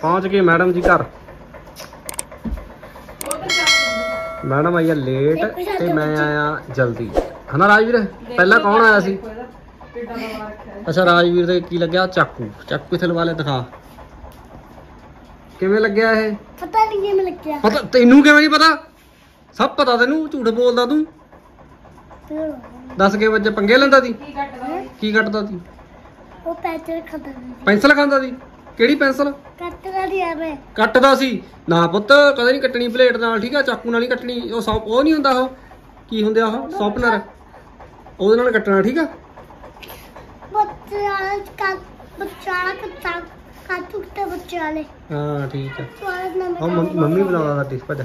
ਪਹੁੰਚ ਗਏ ਮੈਡਮ ਜੀ ਘਰ ਮੈਡਮ ਆਈ ਆ ਲੇਟ ਤੇ ਮੈਂ ਆਇਆ ਜਲਦੀ ਹਨਾ ਰਾਜਵੀਰ ਪਹਿਲਾਂ ਕੌਣ ਆਇਆ ਸੀ ਅੱਛਾ ਰਾਜਵੀਰ ਦੇ ਕੀ ਲੱਗਿਆ ਚਾਕੂ ਚਾਕੂ ਕਿੱਥੇ ਲਵਾ ਲੈ ਦਿਖਾ ਕਿਵੇਂ ਲੱਗਿਆ ਇਹ ਪਤਾ ਨਹੀਂ ਕਿਵੇਂ ਲੱਗਿਆ ਪਤਾ ਤੈਨੂੰ ਕਿਵੇਂ ਨਹੀਂ ਪਤਾ ਸਭ ਪਤਾ ਤੈਨੂੰ ਝੂਠ ਬੋਲਦਾ ਤੂੰ ਦੱਸ ਕੇ ਵਜੇ ਪੰਗੇ ਲੈਂਦਾ ਸੀ ਕੀ ਕੱਟਦਾ ਸੀ ਉਹ ਪੈਸੇ ਖਤਮ ਨਹੀਂ ਪੈਨਸਲ ਖਾਂਦਾ ਸੀ ਕਿਹੜੀ ਪੈਨਸਲ? ਕੱਟਦਾ ਨਹੀਂ ਆਵੇ ਕੱਟਦਾ ਸੀ। ਨਾ ਪੁੱਤ ਕਦੇ ਨਹੀਂ ਕੱਟਣੀ ਪਲੇਟ ਨਾਲ ਠੀਕ ਆ? ਚਾਕੂ ਨਾਲ ਨਹੀਂ ਕੱਟਣੀ। ਉਹ ਸੌ ਉਹ ਨਹੀਂ ਹੁੰਦਾ ਉਹ? ਕੀ ਹੁੰਦੇ ਆ ਉਹ? ਸੌਪਨਰ। ਉਹਦੇ ਨਾਲ ਕੱਟਣਾ ਠੀਕ ਆ? ਬੱਚੇ ਵਾਲੇ ਕਾ ਬੱਚਾ ਵਾਲਾ ਕੱਟਾ ਕਾਟੂ ਤੇ ਬੱਚੇ ਵਾਲੇ। ਹਾਂ ਠੀਕ ਆ। ਨਾ ਉਹ ਮੰਮ- ਬੁਲਾਉਂਦਾ ਸਾਡੀ ਭੱਜ।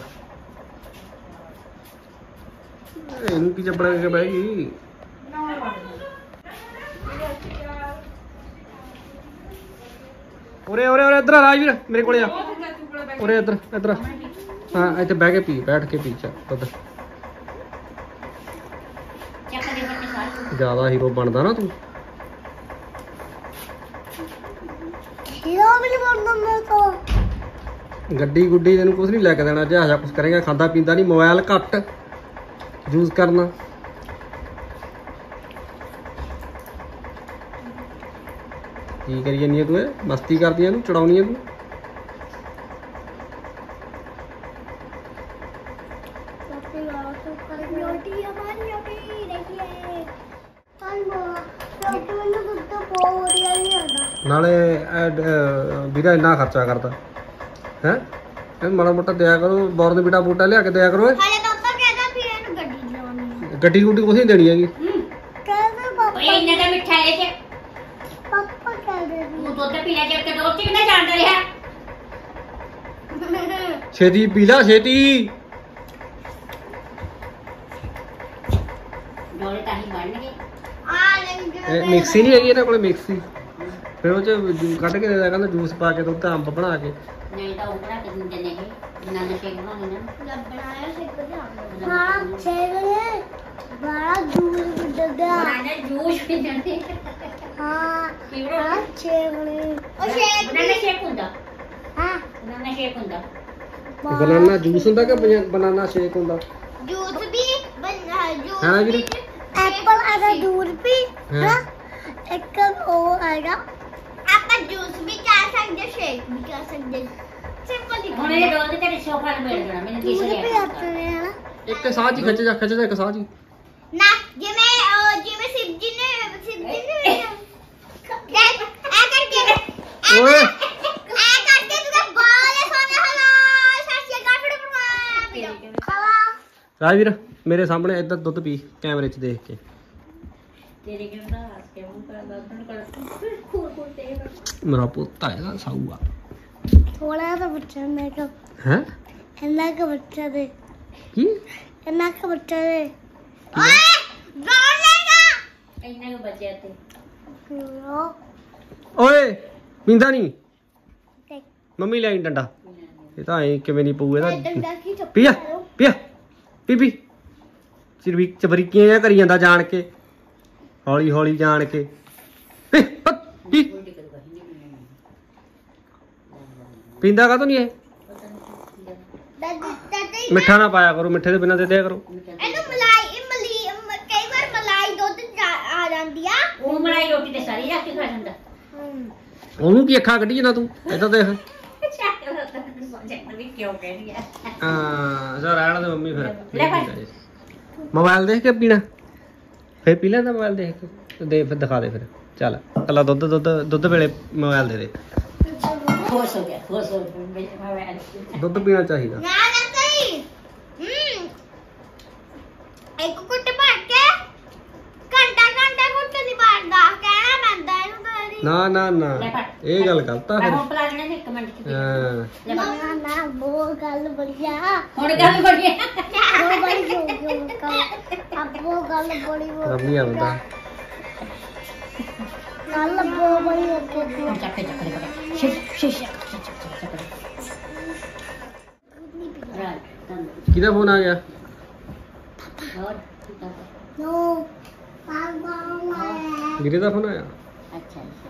ਇਹਨੂੰ ਕੀ ਚੱਪੜਾ ਕੇ ਬਹਿ ਗਈ? ਉਰੇ ਉਰੇ ਉਰੇ ਇੱਧਰ ਆ ਰਾਜਵੀਰ ਮੇਰੇ ਕੋਲੇ ਆ। ਉਰੇ ਇੱਧਰ ਇੱਧਰ। ਹਾਂ। ਇੱਥੇ ਬਹਿ ਕੇ ਪੀ ਬੈਠ ਕੇ ਪੀ ਚਾ ਦੁੱਧ ਜ਼ਿਆਦਾ ਹੀਰੋ ਬਣਦਾ ਨਾ ਤੂੰ। ਹੀਰੋ ਵੀ ਬਣਦਾ ਮੇਰੇ ਤੋਂ? ਗੱਡੀ ਗੁੱਡੀ ਤੈਨੂੰ ਕੁਝ ਨਹੀਂ ਲੈ ਕੇ ਦੇਣਾ ਜਿਹਾ ਕੁਝ ਕਰੇਗਾ ਖਾਂਦਾ ਪੀਂਦਾ ਨਹੀਂ ਮੋਬਾਈਲ ਘੱਟ। ਯੂਜ਼ ਕਰਨਾ। ਕੀ ਕਰੀ ਜਾਂਦੀ ਤੂੰ ਇਹ? ਮਸਤੀ ਕਰਦੀ ਐ ਇਹਨੂੰ? ਚੜਾਉਣੀ ਐ ਤੂੰ? ਨਾਲੇ ਵੀਰਾ ਇੰਨਾ ਖਰਚਾ ਕਰਦਾ। ਹੈ? ਇਹ ਮਾੜਾ ਮੋਟਾ ਦਿਆ ਕਰੋ ਬੋਰਨ ਬੀਟਾ ਬੂਟਾ ਲਿਆ ਕੇ ਦਿਆ ਕਰੋ ਹਾਲੇ ਪਾਪਾ ਕਹਿੰਦਾ ਸੀ ਇਹਨੂੰ ਗੱਡੀ ਦਿਵਾਉਣੀ ਗੱਡੀ ਗੁੱਡੀ ਕੁਛ ਨਹੀਂ ਦੇਣੀ ਹੈਗੀ। ਕਹਿੰਦਾ ਪਾਪਾ ਇੰਨਾ ਦਾ ਮਿੱਠਾ ਲੈ ਕੇ ਦੁੱਧ ਪੀਣਾ ਜੇ ਕਿ ਦੁੱਧ ਕਿੰਨੇ ਜਾਣਦਾ ਰਿਹਾ ਛੇਤੀ ਪੀ ਲਾ ਛੇਤੀ ਡੋਲੇ ਤਾਂ ਹੀ ਬਣਨਗੇ ਆ ਲੈਂਗੇ ਇਹ ਮਿਕਸੀ ਨਹੀਂ ਹੈਗੀ ਇਹਨਾਂ ਕੋਲੇ ਮਿਕਸੀ ਫਿਰ ਉਹ ਚ ਜੂ- ਕੱਢ ਕੇ ਦੇ ਦਿਆ ਕਹਿੰਦਾ ਜੂਸ ਪਾ ਕੇ ਦੁੱਧ ਅੰਬ ਬਣਾ ਕੇ ਨਹੀਂ ਤਾਂ ਉਹ ਬਣਾ ਕੇ ਦਿੰਦੇ ਨੇ ਇਹ ਨਾਨਾ ਸ਼ੇਕ ਬਣਾਉਣੀ ਨਾ ਬਣਾਇਆ ਸੀ ਕੁਝ ਹਾਂ ਛੇਲੇ ਬੜਾ ਦੂਰ ਗੁੱਡਦਾ ਨਾਨਾ ਜੂਸ ਵੀ ਦਿੰਦੇ ਹਾਂ ਕੀ ਹਾਂ ਬਣਾਉਣਾ ਛੇਲੇ ਉਹ ਨਾਨਾ ਸ਼ੇਕ ਹੁੰਦਾ ਹਾਂ ਨਾਨਾ ਸ਼ੇਕ ਹੁੰਦਾ ਬਨਾਨਾ ਜੂਸ ਹੁੰਦਾ ਕਿ ਬਨਾਨਾ ਸ਼ੇਕ ਹੁੰਦਾ ਜੂਸ ਵੀ ਬਣਾ ਜੂਸ ਹਾਂ ਵੀਰੇ ਐਪਲ ਆਗਾ ਦੂਰ ਵੀ ਹਾਂ। ਹਾਂ ਇੱਕ ਉਹ ਆਏਗਾ ਆਪਾਂ ਜੂਸ ਵੀ ਕਰ ਸਕਦੇ ਸ਼ੇਕ ਵੀ ਕਰ ਸਕਦੇ ਸਿੰਪਲ ਹੀ ਹੁਣ ਇਹ ਦੁੱਧ ਤੇਰੇ ਸੋਫਾ ਨੂੰ ਮਿਲ ਜਾਣਾ ਮੈਨੂੰ ਦਿਸ ਦੂਰ ਵੀ ਗਿਆ ਆਪਣੇ ਹਨਾ ਇੱਕ ਸਾਹ ਜੀ ਖਿੱਚ ਜਾ ਖਿੱਚ ਜਾ ਇੱਕ ਸਾਹ ਜੀ ਨਾ ਜਿਵੇਂ ਓਏ। ਆ ਕਰਕੇ ਤੂੰ ਬਾਲੇ ਸੋਨੇ ਹਲਾ ਸਾਸੀਆ ਗਾਫੜ ਪਰਵਾ ਖਵਾ ਰਾਜਵੀਰ ਮੇਰੇ ਸਾਹਮਣੇ ਇੱਧਰ ਦੁੱਧ ਪੀ ਕੈਮਰੇ 'ਚ ਦੇਖ ਕੇ। ਤੇਰੇ ਕਿੰਨਾ ਹੱਸ ਕੇ ਮੂੰਹ ਕਰ ਦੰਦਨ ਕਰ ਖੂਰ ਖੂਰ ਤੇ ਮੇਰਾ ਪੁੱਤ ਹੈਗਾ ਸਾਊ ਆ। ਥੋੜਾ ਤਾਂ ਬੱਚਾ ਮੈਂ ਕਹ ਹੈ? ਇੰਨਾ ਕ ਬੱਚਾ ਦੇ ਕੀ? ਇੰਨਾ ਕ ਬੱਚਾ ਦੇ ਓਏ ਗਾਉਣ ਲੈਗਾ ਇੰਨਾ ਕੁ ਬਚਿਆ ਤੇ। ਓਏ ਪੀਂਦਾ ਨਹੀਂ ਦੇਖ ਮੰਮੀ ਲੈ ਆਈ ਡੰਡਾ ਇਹ ਤਾਂ ਐ ਕਿਵੇਂ ਨਹੀਂ ਪਊ ਇਹਦਾ ਡੰਡਾ ਕੀ ਚੱਪ ਪੀਆ ਪੀਆ ਪੀ ਪੀ ਸਿਰਵੀ ਚਬਰੀਕੀਆਂ ਜਿਹਾ ਕਰੀ ਜਾਂਦਾ ਜਾਣ ਕੇ ਹੌਲੀ ਹੌਲੀ ਜਾਣ ਕੇ ਪੀ ਪੱਤ, ਪੀ ਪੀਂਦਾ ਕਾ ਨਹੀਂ ਇਹ ਦਾਦੀ ਦਾਦੀ ਮਿੱਠਾ ਨਾ ਪਾਇਆ ਕਰੋ ਮਿੱਠੇ ਦੇ ਬਿਨਾਂ ਦੇ ਦਿਆ ਕਰੋ ਇਹਨੂੰ ਮਲਾਈ ਮਲੀ ਮ- ਕਈ ਵਾਰ ਮਲਾਈ ਦੁੱਧ ਜਾ- ਆ ਜਾਂਦੀ ਆ ਉਹ ਮਲਾਈ ਰੋਟੀ ਤੇ ਸਾਰੀ ਰੱਖ ਕੇ ਖਾ ਜਾਂਦਾ ਉਹਨੂੰ ਕੀ ਅੱਖਾਂ ਕੱਢੀ ਜਾਂਦਾ ਤੂੰ? ਏਦਾਂ ਦੇਖ। ਹਾਂ ਜਾ ਰਹਿਣ ਦੇ ਮੰਮੀ ਲੈ ਫਿਰ। ਮੋਬਾਈਲ ਦੇਖ ਕੇ ਪੀਣਾ? ਫਿਰ ਪੀ ਲੈਂਦਾ ਮੋਬਾਈਲ ਦੇਖ ਕੇ? ਤੇ ਦੇ ਫਿਰ ਦਿਖਾ ਦੇ ਫਿਰ। ਚੱਲ ਕੱਲਾ ਦੁੱਧ ਦੁੱਧ ਦੁੱਧ ਵੇਲੇ ਮੋਬਾਈਲ ਦੇ ਦੇ। ਖੁਸ਼ ਹੋ ਗਿਆ ਖੁਸ਼ ਹੋ ਗਿਆ ਮੇਰੇ ਮੈਂ ਦੁੱਧ ਪੀਣਾ ਚਾਹੀਦਾ। ਨਾ ਨਾ ਸਹੀ ਹਮ ਇੱਕ ਕੁੱਟ ਭਰ ਕੇ ਘੰਟਾ ਘੰਟਾ ਕੁੱਟ ਨਹੀਂ ਪਾੜਦਾ ਕਹਿਣਾ ਪੈਂਦਾ ਇਹਨੂੰ ਤਾਂ ਇਹਦੀ ਨਾ। ਇਹ ਗੱਲ ਗਲਤ ਆ ਮੈਂ ਫਿਰ ਹੁਣ ਪਲਾ ਲੈਣੇ ਨੇ ਇੱਕ ਮਿੰਟ ਚ ਹਾਂ ਲੈ ਫੜ। ਨਾ ਨਾ ਉਹ ਗੱਲ ਬੜੀਆ ਹੁਣ ਗੱਲ ਬੜੀ ਉਹ ਬੜੀ ਹੋ ਗਈ ਕਾ ਅਬ ਉਹ ਗੱਲ ਬੜੀ ਹੋ ਰੰਮੀ ਆਉਂਦਾ ਗੱਲ ਬਹੁਤ ਬੜੀ ਹੋ ਗਈ ਹੁਣ ਚੱਕ ਕੇ ਚੱਕ ਦੇ ਬੜਾ ਸ਼ਿਸ਼ ਸ਼ਿਸ਼ ਚੱਕ ਰਾਤ ਕਿਹਦਾ ਫੋਨ ਆ ਗਿਆ ਹੋਰ ਨੋ ਪਾਪਾ ਮੈਂ ਵੀਰੇ ਦਾ ਫੋਨ ਆਇਆ ਅੱਛਾ ਅੱਛਾ